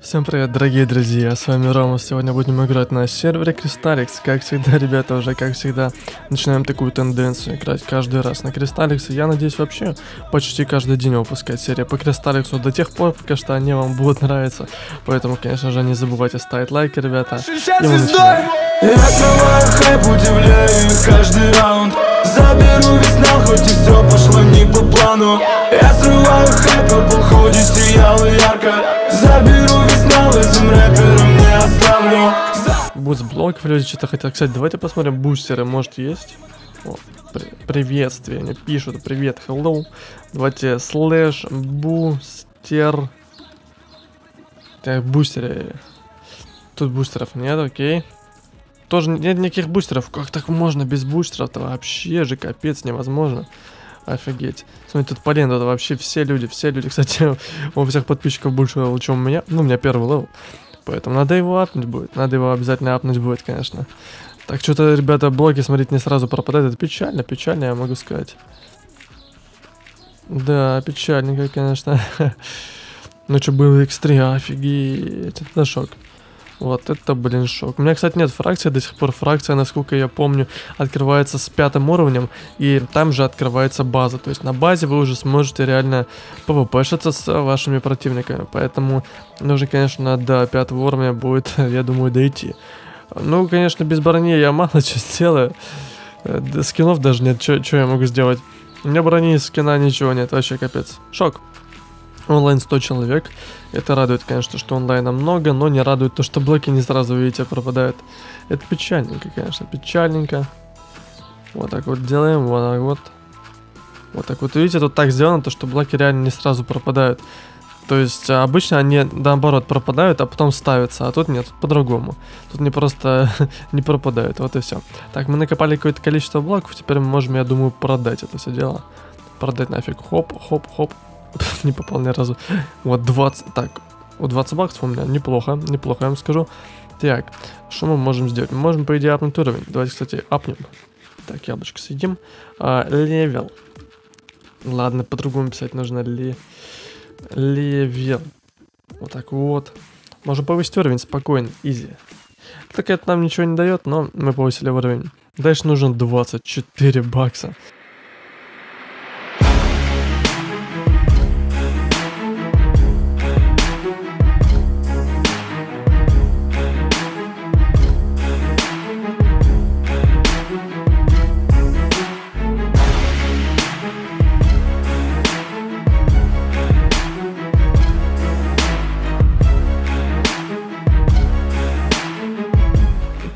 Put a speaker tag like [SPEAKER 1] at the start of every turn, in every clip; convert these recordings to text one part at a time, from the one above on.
[SPEAKER 1] Всем привет, дорогие друзья, с вами Рома, сегодня будем играть на сервере Кристалликс, как всегда, ребята, уже как всегда, начинаем такую тенденцию играть каждый раз на Кристалликсе, я надеюсь вообще почти каждый день выпускать серии по Кристалликсу до тех пор, пока что они вам будут нравиться, поэтому, конечно же, не забывайте ставить лайки, ребята, мы начинаем.
[SPEAKER 2] Я срываю хайп, удивляю их каждый раунд. Заберу весь нал, хоть и все пошло не по плану. Я срываю хайп, Purple ходе сиял ярко. Заберу нал, этим рэпером не оставлю
[SPEAKER 1] Буст блоков, люди что-то хотят. Кстати, давайте посмотрим бустеры, может есть? О, при- приветствие, они пишут, привет, hello. Давайте слэш бустер. Так, бустеры. Тут бустеров нет, окей. Тоже нет никаких бустеров. Как так можно без бустеров-то? Вообще же капец невозможно. Офигеть. Смотри, тут Полина, тут вообще все люди, все люди. Кстати, у всех подписчиков больше чем у меня. Ну, у меня первый level. Поэтому надо его апнуть будет. Надо его обязательно апнуть будет, конечно. Так, что-то, ребята, блоки, смотрите, не сразу пропадают. Это печально, печально, я могу сказать. Да, печальненько, конечно. Ну что, был X3, офигеть. Это шок. Вот это, блин, шок. У меня, кстати, нет фракции до сих пор. Фракция, насколько я помню, открывается с пятым уровнем. И там же открывается база. То есть на базе вы уже сможете реально пвпшиться с вашими противниками. Поэтому нужно, конечно, до пятого уровня будет, я думаю, дойти. Ну, конечно, без брони я мало что сделаю. Э, Скинов даже нет, что я могу сделать. У меня брони скина ничего нет, вообще капец. Шок. Онлайн 100 человек. Это радует, конечно, что онлайна много, но не радует то, что блоки не сразу, видите, пропадают. Это печальненько, конечно, печальненько. Вот так вот делаем, вот так вот. Вот так вот, видите, тут так сделано, то, что блоки реально не сразу пропадают. То есть а, обычно они наоборот пропадают, а потом ставятся, а тут нет, по-другому. Тут не просто не пропадают, вот и все. Так, мы накопали какое-то количество блоков, теперь мы можем, я думаю, продать это все дело. Продать нафиг. Хоп, хоп, хоп. не попал ни разу. Вот 20, так, вот 20 баксов у меня, неплохо, неплохо, я вам скажу. Так, что мы можем сделать? Мы можем, по идее, апнуть уровень. Давайте, кстати, апнем. Так, яблочко съедим. А, level. Ладно, по-другому писать нужно. Le... Level. Вот так вот. Можем повысить уровень спокойно, easy. Так это нам ничего не дает, но мы повысили уровень. Дальше нужно 24 бакса.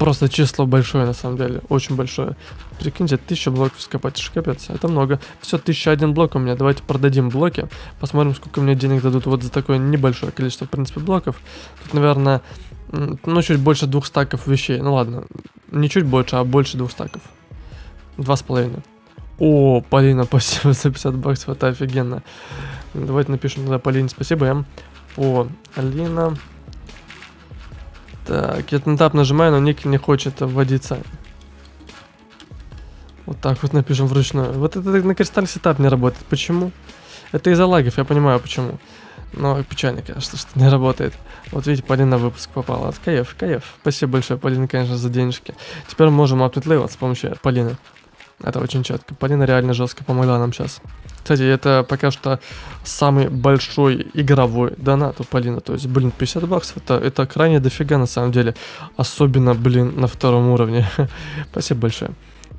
[SPEAKER 1] Просто число большое, на самом деле, очень большое. Прикиньте, 1000 блоков скопать, капец, это много. Все, 1001 блок у меня, давайте продадим блоки, посмотрим, сколько мне денег дадут вот за такое небольшое количество, в принципе, блоков. Тут, наверное, м, ну, чуть больше двух стаков вещей, ну ладно, не чуть больше, а больше двух стаков. Два с половиной. О, Полина, спасибо за 50 баксов, это офигенно. Давайте напишем тогда Полине спасибо, я. Полина. Так, я на Tab нажимаю, но ник не хочет вводиться. Вот так вот напишем вручную. Вот это на Кристаликсе Tab не работает. Почему? Это из-за лагов, я понимаю почему. Но печально, конечно, что не работает. Вот видите, Полина выпуск попала. Вот Кайф, кайф. Спасибо большое, Полина, конечно, за денежки. Теперь мы можем level с помощью Полины. Это очень четко. Полина реально жестко помогла нам сейчас. Кстати, это пока что самый большой игровой донат у Полины. То есть, блин, 50 баксов это, это крайне дофига на самом деле. Особенно, блин, на втором уровне. Спасибо большое.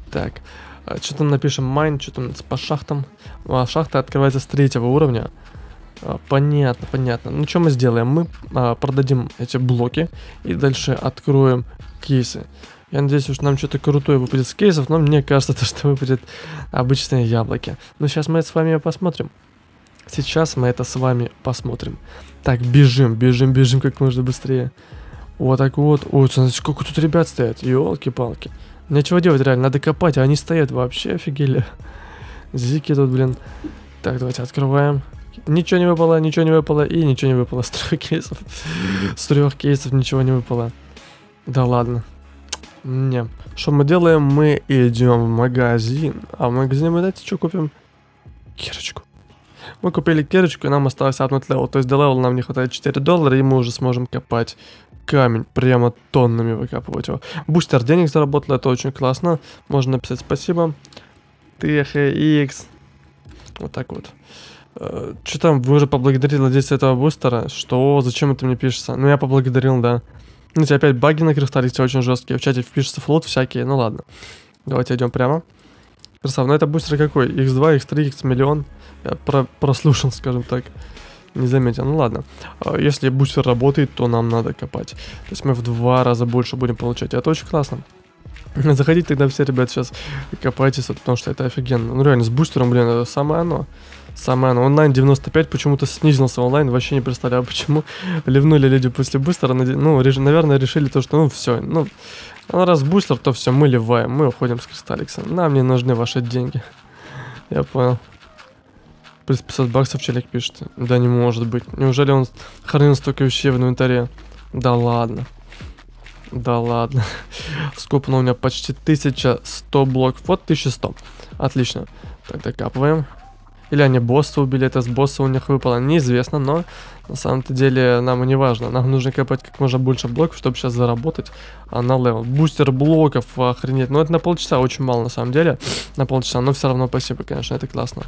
[SPEAKER 1] Так, а, что там напишем? Майн, что там по шахтам? А, шахта открывается с третьего уровня. А, Понятно, понятно. Ну, что мы сделаем? Мы а, продадим эти блоки и дальше откроем кейсы. Я надеюсь, что нам что-то крутое выпадет с кейсов, но мне кажется, то, что выпадет обычные яблоки. Но сейчас мы это с вами посмотрим. Сейчас мы это с вами посмотрим. Так, бежим, бежим, бежим как можно быстрее. Вот так вот. Ой, смотрите, сколько тут ребят стоят. Елки-палки. Нечего делать реально, надо копать, а они стоят вообще офигели. Зики тут, блин. Так, давайте открываем. Ничего не выпало, ничего не выпало и ничего не выпало с трех кейсов. С трех кейсов ничего не выпало. Да ладно. Не. Что мы делаем? Мы идем в магазин. А в магазине мы, знаете, что купим? Кирочку. Мы купили кирочку, и нам осталось апнуть level. То есть до level а нам не хватает 4 доллара, и мы уже сможем копать камень, прямо тоннами выкапывать его. Бустер денег заработал, это очень классно. Можно написать спасибо. THX. Вот так вот. Э, Что там, вы уже поблагодарили владельца этого бустера? Что? Зачем это мне пишется? Ну, я поблагодарил, да. Ну, тебя опять баги на кристаллике очень жесткие. В чате впишется флот всякие, ну ладно. Давайте идем прямо. Красава, ну это бустер какой? X2, X3, X миллион. Про прослушал, скажем так. Не заметил. Ну ладно. А Если бустер работает, то нам надо копать. То есть мы в два раза больше будем получать. Это очень классно. Заходите тогда все, ребят, сейчас копайтесь, потому что это офигенно. Ну реально, с бустером, блин, это самое оно. Самое оно. Онлайн 95 почему-то снизился онлайн, вообще не представляю, почему. Ливнули люди после бустера, ну, реш- наверное, решили то, что, ну, все, ну, ну, раз бустер, то все, мы ливаем, мы уходим с Кристалликса. Нам не нужны ваши деньги. Я понял. Плюс 500 баксов человек пишет. Да не может быть. Неужели он хранил столько вещей в инвентаре? Да ладно. Да ладно. Скопано у меня почти 1100 блоков. Вот 1100. Отлично. Так, докапываем. Или они босса убили, это с босса у них выпало, неизвестно, но на самом-то деле нам и не важно. Нам нужно копать как можно больше блоков, чтобы сейчас заработать а, на level. Бустер блоков, охренеть. Ну это на полчаса очень мало на самом деле, на полчаса, но все равно спасибо, конечно, это классно.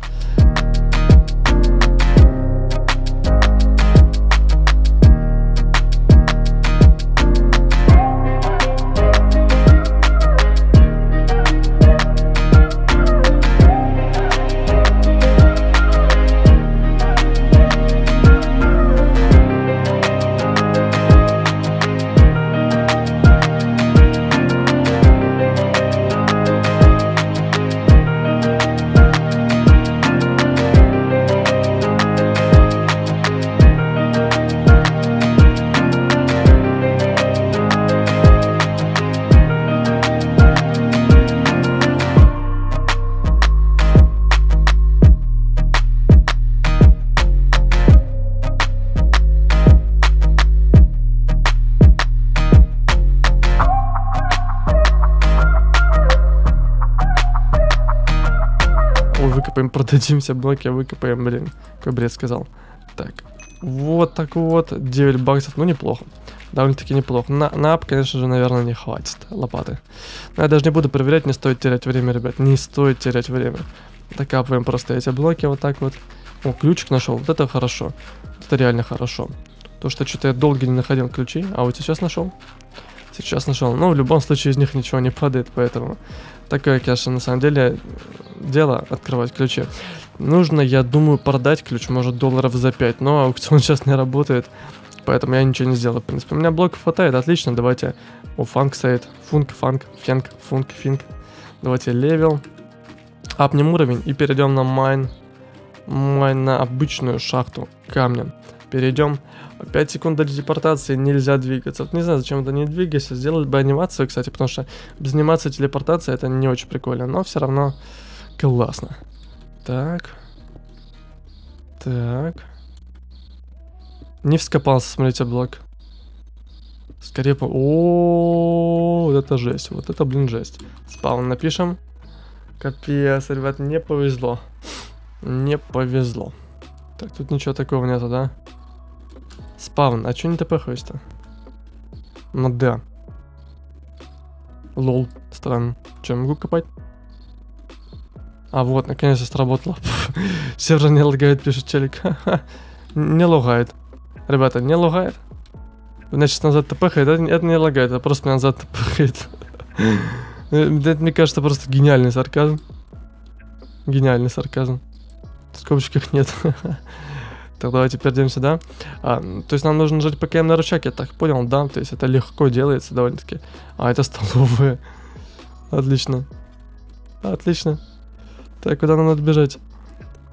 [SPEAKER 1] Выкопаем, продадим все блоки, выкопаем, блин. Какой бред сказал. Так, вот так вот, 9 баксов, ну неплохо. Довольно-таки неплохо. На, на ап, конечно же, наверное, не хватит лопаты. Но я даже не буду проверять, не стоит терять время, ребят. Не стоит терять время. Докапываем просто эти блоки вот так вот. О, ключик нашел. Вот это хорошо. Это реально хорошо. То, что что-то я долго не находил ключи, а вот сейчас нашел. Сейчас нашел. Но в любом случае из них ничего не падает, поэтому такое, конечно, на самом деле дело открывать ключи. Нужно, я думаю, продать ключ, может, долларов за 5, но аукцион сейчас не работает, поэтому я ничего не сделал, в принципе. У меня блоков хватает, отлично, давайте. О, фанк стоит. Функ, фанк, фенк, функ, финк. Давайте level. Апнем уровень и перейдем на mine. Mine на обычную шахту камня. Перейдем. 5 секунд до телепортации нельзя двигаться. Вот не знаю, зачем это не двигайся. Сделать бы анимацию, кстати, потому что без анимации телепортации это не очень прикольно, но все равно классно. Так. Так. Не вскопался, смотрите, блок. Скорее по... О, вот это жесть. Вот это, блин, жесть. Спаун напишем. Капец, ребят, не повезло. Не повезло. Так, тут ничего такого нету, да? Спаун, а чё не тпхаюсь-то? Ну да. Лол, странно. Че, могу копать? А вот, наконец-то сработало. Сервер не лагает, пишет челик. не лагает. Ребята, не лагает. Значит, назад тпхает. Это, это не лагает, это просто назад тпхает. это, мне кажется, просто гениальный сарказм. Гениальный сарказм. В скобочках нет. Так, давайте перейдем сюда. А, то есть нам нужно жить ПКМ на рычаг, я так понял, да? То есть это легко делается довольно-таки. А, это столовая. Отлично. Отлично. Так, куда нам надо бежать?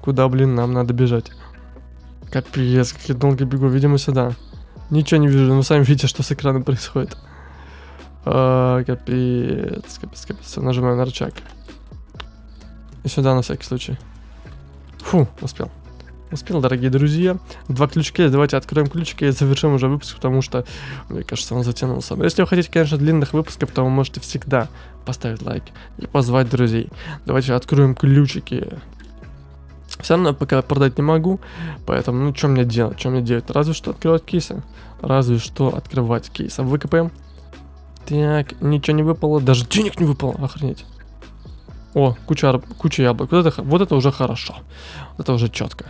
[SPEAKER 1] Куда, блин, нам надо бежать? Капец, как я долго бегу. Видимо, сюда. Ничего не вижу, но вы сами видите, что с экраном происходит. А, капец, капец, капец. Всё, нажимаем на рычаг. И сюда на всякий случай. Фу, успел. Успел, дорогие друзья. Два ключика. Давайте откроем ключики и завершим уже выпуск, потому что, мне кажется, он затянулся. Но если вы хотите, конечно, длинных выпусков, то вы можете всегда поставить лайк и позвать друзей. Давайте откроем ключики. Все равно пока продать не могу, поэтому, ну, что мне делать, что мне делать? Разве что открывать кейсы, разве что открывать кейсы. Выкопаем. Так, ничего не выпало, даже денег не выпало, охренеть. О, куча, куча яблок, вот это, вот это уже хорошо, вот это уже четко.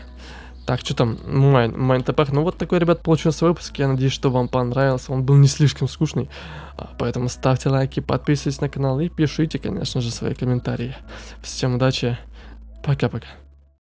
[SPEAKER 1] Так, что там, mine, mine тпх, ну вот такой, ребят, получился выпуск, я надеюсь, что вам понравился, он был не слишком скучный, а, поэтому ставьте лайки, подписывайтесь на канал и пишите, конечно же, свои комментарии. Всем удачи, пока-пока.